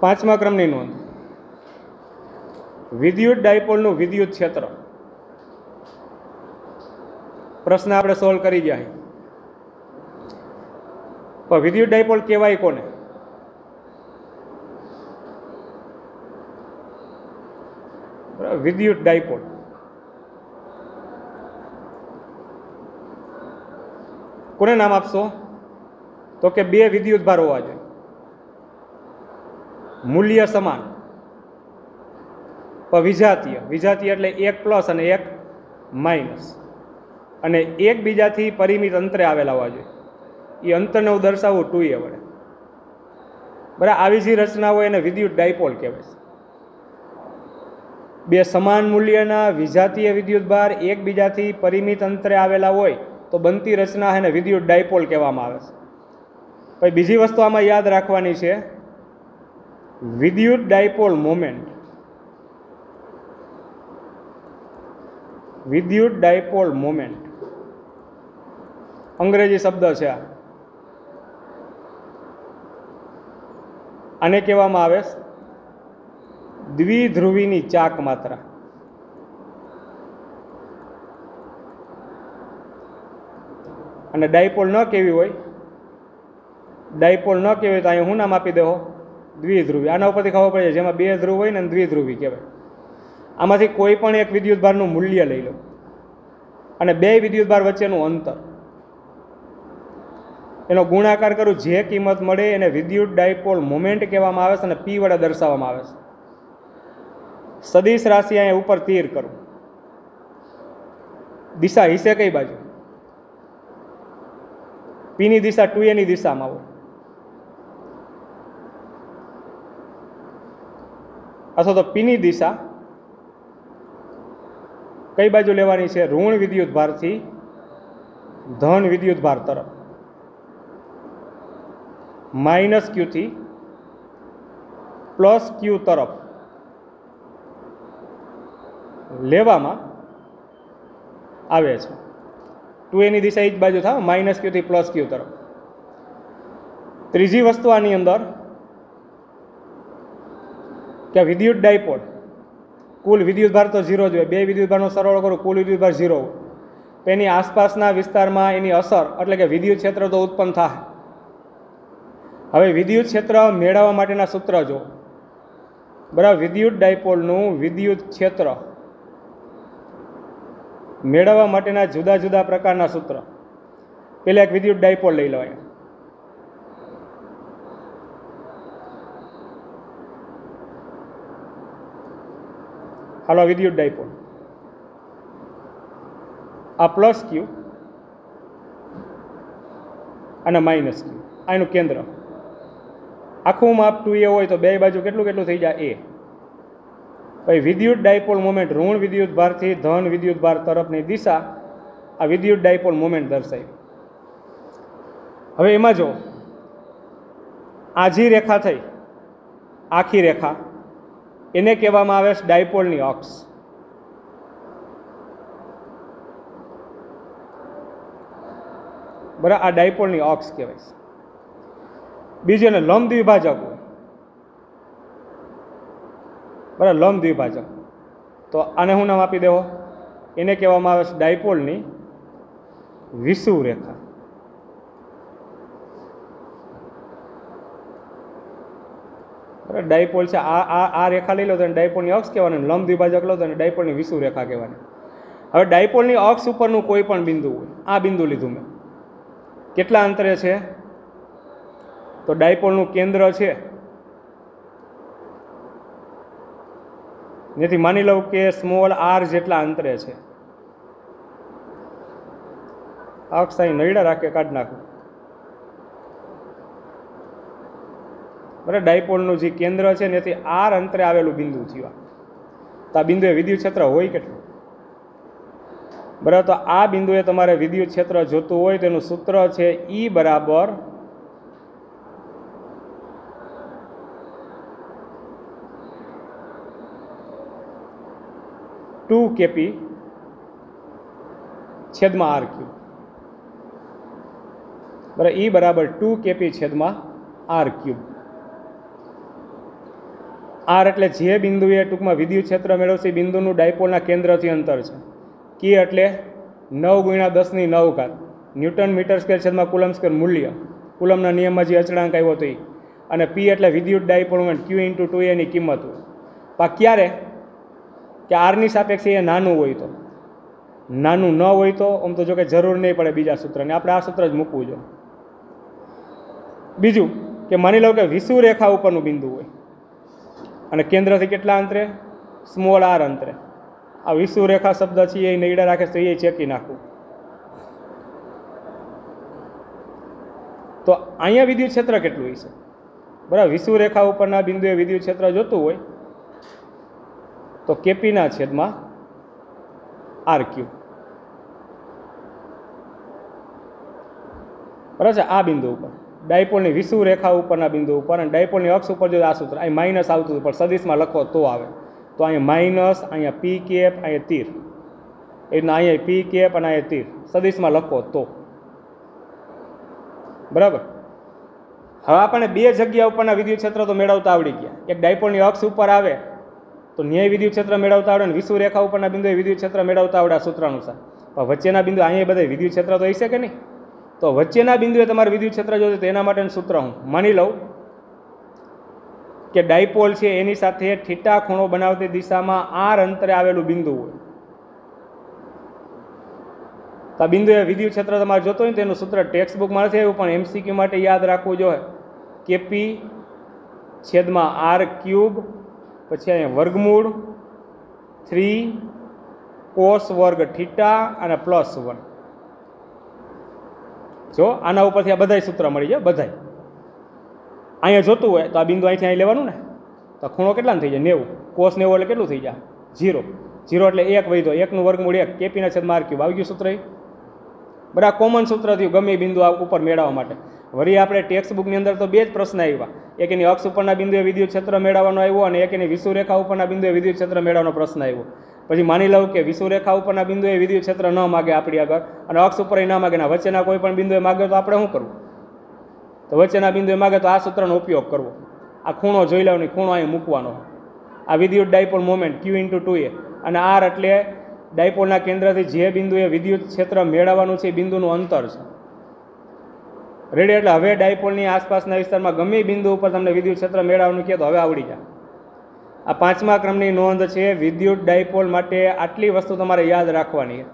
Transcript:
પાંચમા ક્રમની નોંધ. વિદ્યુત ડાયપોલનું વિદ્યુત ક્ષેત્ર. પ્રશ્ન આપણે સોલ્વ કરી ગયા. પણ વિદ્યુત ડાયપોલ કહેવાય કોને? વિદ્યુત ડાયપોલ. કોને નામ આપશો? તો કે બે વિદ્યુત ભાર હોવા જોઈએ. મૂલ્ય સમાન. વિજાતીય વિજાતીય એટલે એક પ્લસ અને એક માઇનસ. અને એકબીજાથી પરિમિત અંતરે આવેલા હોવા જોઈએ. એ અંતરને હું દર્શાવું ટુ એ વડે. બરાબર, આવી જે રચના હોય એને વિદ્યુત ડાયપોલ કહેવાય છે. બે સમાન મૂલ્યના વિજાતીય વિદ્યુત ભાર એકબીજાથી પરિમિત અંતરે આવેલા હોય તો બનતી રચના એને વિદ્યુત ડાયપોલ કહેવામાં આવે છે. પછી બીજી વસ્તુ આમાં યાદ રાખવાની છે. વિદ્યુત ડાયપોલ મોમેન્ટ વિદ્યુત ડાયપોલ મોમેન્ટ અંગ્રેજી શબ્દ છે આ. આને કહેવામાં આવે દ્વિધ્રુવીની ચાક માત્રા. અને ડાયપોલ ન કેવી હોય? ડાયપોલ ન કેવી હોય તો અહીંયા હું નામ આપી દેવો દ્વિધ્રુવી. આના ઉપરથી ખબર પડે જેમાં બે ધ્રુવ હોય ને દ્વિધ્રુવી કહેવાય. આમાંથી કોઈ પણ એક વિદ્યુત ભારનું મૂલ્ય લઈ લો. અને બે વિદ્યુત ભાર વચ્ચેનું અંતર. એનો ગુણાકાર કરું, જે કિંમત મળે એને વિદ્યુત ડાયપોલ મોમેન્ટ કહેવામાં આવે છે અને પી વડે દર્શાવવામાં આવે છે. સદીશ રાશિ અહીંયા ઉપર તીર કરું. દિશા હિસે કઈ બાજુ? પીની દિશા ટુ એની દિશામાં હોય. અથવા તો પીની દિશા કઈ બાજુ લેવાની છે? ઋણ વિદ્યુત ભારથી ધન વિદ્યુત ભાર તરફ. માઇનસ ક્યુથી પ્લસ ક્યુ તરફ લેવામાં આવે છે. ટુ એની દિશા એ જ બાજુ થાય માઇનસ ક્યુથી પ્લસ ક્યુ તરફ. ત્રીજી વસ્તુ આની અંદર કે વિદ્યુત ડાયપોલ. કુલ વિદ્યુત ભાર તો ઝીરો જ હોય. બે વિદ્યુત ભારનો સરવાળો કરું, કુલ વિદ્યુત ઝીરો. એની આસપાસના વિસ્તારમાં એની અસર, એટલે કે વિદ્યુત ક્ષેત્ર તો ઉત્પન્ન થાય. હવે વિદ્યુત ક્ષેત્ર મેળવવા માટેના સૂત્ર જો બરાબર, વિદ્યુત ડાયપોલનું વિદ્યુત ક્ષેત્ર મેળવવા માટેના જુદા જુદા પ્રકારના સૂત્ર. પહેલાં એક વિદ્યુત ડાયપોલ લઈ લો અહીંયા. હાલો વિદ્યુત ડાયપોલ આ પ્લસ ક્યુ અને માઇનસ ક્યુ આ એનું કેન્દ્ર. આખું માપ ટુ એ હોય તો બે બાજુ કેટલું કેટલું થઈ જાય? એ પછી વિદ્યુત ડાયપોલ મોમેન્ટ ઋણ વિદ્યુત ભારથી ધન વિદ્યુત ભાર તરફની દિશા આ વિદ્યુત ડાયપોલ મોમેન્ટ દર્શાવી હવે એમાં જો આજી રેખા થઈ, આખી રેખા એને કહેવામાં આવે છે ડાયપોલની અક્ષ બરાબર આ ડાયપોલની અક્ષ કહેવાય છે. બીજું એને લંબ દ્વિભાજક. હોય બરાબર લંબ દ્વિભાજક. તો આને હું નામ આપી દેવો? એને કહેવામાં આવે છે ડાયપોલની વિષુવ રેખા બરાબર ડાયપોલ છે. આ આ આ રેખા લઈ લો તો ડાયપોલની અક્ષ કહેવાની લંબ દ્વિભાજક લો તો ડાયપોલની વિષુવ રેખા કહેવાની. હવે ડાયપોલની અક્ષ ઉપરનું કોઈ પણ બિંદુ આ બિંદુ લીધું મેં. કેટલા અંતરે છે? તો ડાયપોલનું કેન્દ્ર છે. જેથી માની લઉં કે સ્મોલ આર જેટલા અંતરે છે. અક્ષ અહીં નૈડા રાખે, કાઢ નાખું. બરાબર? ડાયપોલનું જે કેન્દ્ર છે ને એથી આર અંતરે આવેલું બિંદુ થયું તો આ બિંદુએ વિદ્યુત ક્ષેત્ર હોય કેટલું? બરાબર? તો આ બિંદુએ તમારે વિદ્યુત ક્ષેત્ર જોતું હોય તેનું સૂત્ર છે ઈ બરાબર ટુ કેપી છેદમાં આર ક્યુ બરાબર? ઈ બરાબર ટુ કેપી છેદમાં આર ક્યુબ. આર એટલે જે બિંદુએ ટૂંકમાં વિદ્યુત ક્ષેત્ર મેળવશે બિંદુનું ડાયપોલના કેન્દ્રથી અંતર છે. કી એટલે નવ ગુણ્યા દસની નવ ઘાત. ન્યૂટન મીટર સ્કેર છેદમાં કુલમ સ્કેર મૂલ્ય. કુલમના નિયમમાં જે અચળાંક આવ્યો હતો એ. અને પી એટલે વિદ્યુત ડાયપોલ ક્યુ ઇન્ટુ ટુ એની કિંમત હોય. પા ક્યારે? કે આરની સાપેક્ષે એ નાનું હોય તો. નાનું ન હોય તો, આમ તો જો કે જરૂર નહીં પડે બીજા સૂત્રને. આપણે આ સૂત્ર જ મૂકવું જોઈએ. બીજું, કે માની લો કે વિષુવ રેખા ઉપરનું બિંદુ હોય. અને કેન્દ્રથી કેટલા અંતરે? સ્મોલ આર અંતરે. આ વિષુરેખા શબ્દ છે, એ નૈડા રાખે તો એ ચેકી નાખવું તો અહીંયા વિદ્યુત ક્ષેત્ર કેટલું છે? બરાબર વિષુરેખા ઉપરના બિંદુએ વિદ્યુત ક્ષેત્ર જોતું હોય, તો કેપીના છેદમાં આર ક્યુ બરાબર છે, આ બિંદુ ઉપર. ડાયપોલની વિષુવ રેખા ઉપરના બિંદુ ઉપર અને ડાયપોલની અક્ષ ઉપર જો આ સૂત્ર, અહીં માઇનસ આવતું હતું, પણ સદીશમાં લખો તો આવે. તો અહીંયા માઇનસ અહીંયા પી કેપ અહીંયા તીર. એ રીતના અહીંયા પી કેપ અને અહીંયા તીર. સદીશમાં લખો તો. બરાબર? હવે આપણને બે જગ્યા ઉપરના વિદ્યુત ક્ષેત્ર તો મેળવતા આવડી ગયા. એક ડાયપોલની અક્ષ ઉપર આવે, તો ન્યાય વિદ્યુત ક્ષેત્ર મેળવતા આવડે અને વિષુવ રેખા ઉપરના બિંદુએ વિદ્યુત ક્ષેત્ર મેળવતા આવડે આ સૂત્ર પણ વચ્ચેના બિંદુ અહીંયા બધા વિદ્યુત ક્ષેત્ર તો હશે કે નહીં? તો વચ્ચેના બિંદુએ તમારે વિદ્યુત ક્ષેત્ર જોશે તો માટેનું સૂત્ર હું માની લઉં કે ડાયપોલ છે, એની સાથે ઠીટા ખૂણો બનાવતી દિશામાં આર અંતરે આવેલું બિંદુ હોય. તો આ બિંદુએ વિદ્યુત ક્ષેત્ર તમારે જોતો હોય ને તેનું સૂત્ર ટેક્સ્ટ બુકમાં નથી આવ્યું, પણ એમસીક્યુ માટે યાદ રાખવું જોઈએ. કેપી છેદમાં આર ક્યુબ પછી અહીંયા વર્ગમૂળ થ્રી કોસ વર્ગ ઠીટા અને પ્લસ વન જો, આના ઉપરથી આ બધાય સૂત્ર મળી જાય, બધાય. અહીંયા જોતું હોય તો આ બિંદુ અહીંથી અહીં લેવાનું ને? તો ખૂણો કેટલાનું થઈ જાય? નેવું. કોસ નેવું એટલે કેટલું થઈ જાય? જીરો જીરો એટલે એક વૈધો એકનું વર્ગમૂળ એક. કેપીના છેદ માર ક્યુબ આવી ગયું સૂત્ર બરાબર કોમન સૂત્ર થયું ગમે બિંદુ આ ઉપર મેળવવા માટે. વળી આપણે ટેક્સ્ટ બુકની અંદર તો બે જ પ્રશ્ન આવ્યા. એક એની અક્ષ ઉપરના બિંદુએ વિદ્યુત ક્ષેત્ર મેળવવાનો આવ્યો અને એક એની વિષુરેખા ઉપરના બિંદુએ વિદ્યુત ક્ષેત્ર મેળવવાનો પ્રશ્ન આવ્યો. પછી માની લઉં કે વિષુરેખા ઉપરના બિંદુએ વિદ્યુત ક્ષેત્ર ન માગે આપણી આગળ અને અક્ષ ઉપર ન માગે ના વચ્ચેના કોઈ પણ બિંદુએ માગે તો આપણે શું કરવું? તો વચ્ચેના બિંદુએ માગે તો આ સૂત્રનો ઉપયોગ કરવો. આ ખૂણો જોઈ લેવાની ખૂણો અહીં મૂકવાનો. આ વિદ્યુત dipole moment Q into two A. અને આર એટલે ડાયપોલના કેન્દ્રથી જે બિંદુએ વિદ્યુત ક્ષેત્ર મેળવવાનું છે એ બિંદુનું અંતર છે. રેડી એટલે હવે ડાયપોલની આસપાસના વિસ્તારમાં ગમે બિંદુ ઉપર તમને વિદ્યુત ક્ષેત્ર મેળવવાનું કહે તો હવે આવડી જાય. આ પાંચમા ક્રમની નોંધ છે વિદ્યુત ડાયપોલ માટે આટલી વસ્તુ તમારે યાદ રાખવાની.